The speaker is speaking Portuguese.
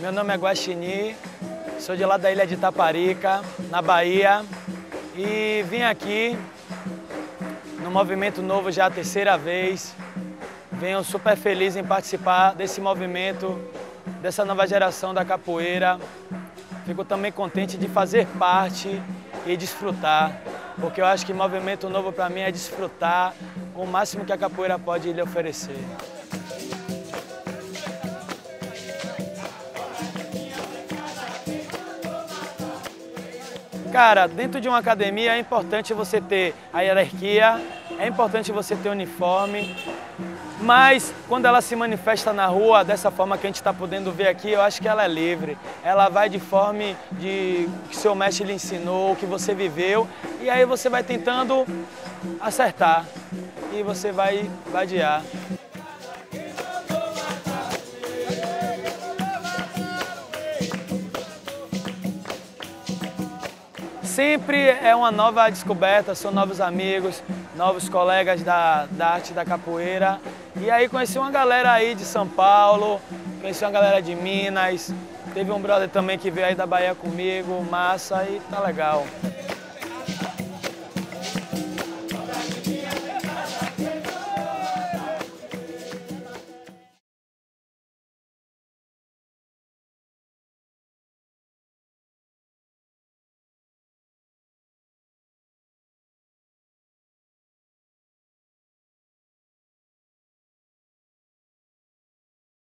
Meu nome é Guaxini, sou de lá da ilha de Taparica, na Bahia, e vim aqui no Movimento Novo já a terceira vez. Venho super feliz em participar desse movimento, dessa nova geração da capoeira. Fico também contente de fazer parte e desfrutar, porque eu acho que movimento novo para mim é desfrutar o máximo que a capoeira pode lhe oferecer. Cara, dentro de uma academia é importante você ter a hierarquia, é importante você ter uniforme, mas quando ela se manifesta na rua dessa forma que a gente está podendo ver aqui, eu acho que ela é livre. Ela vai de forma de que seu mestre lhe ensinou, que você viveu, e aí você vai tentando acertar e você vai vadiar. Sempre é uma nova descoberta, são novos amigos, novos colegas da, da arte da capoeira. E aí conheci uma galera aí de São Paulo, conheci uma galera de Minas, teve um brother também que veio aí da Bahia comigo, massa, e tá legal.